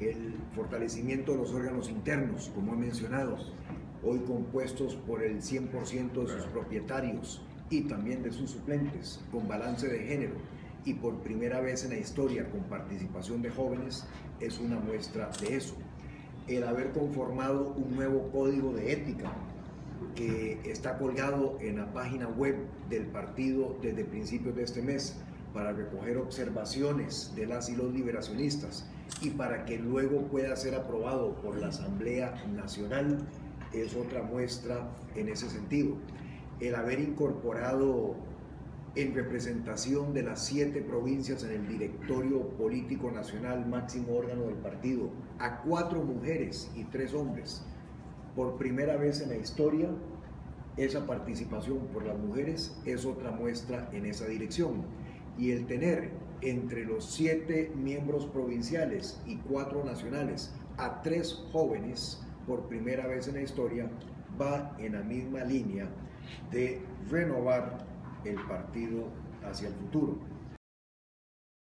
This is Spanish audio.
el fortalecimiento de los órganos internos, como he mencionado, hoy compuestos por el 100% de sus propietarios y también de sus suplentes, con balance de género y por primera vez en la historia con participación de jóvenes, es una muestra de eso. El haber conformado un nuevo código de ética que está colgado en la página web del partido desde principios de este mes para recoger observaciones de las y los liberacionistas y para que luego pueda ser aprobado por la Asamblea Nacional es otra muestra en ese sentido. El haber incorporado en representación de las siete provincias en el directorio político nacional, máximo órgano del partido, a cuatro mujeres y tres hombres. Por primera vez en la historia, esa participación por las mujeres es otra muestra en esa dirección. Y el tener entre los siete miembros provinciales y cuatro nacionales a tres jóvenes por primera vez en la historia va en la misma línea de renovar el partido hacia el futuro.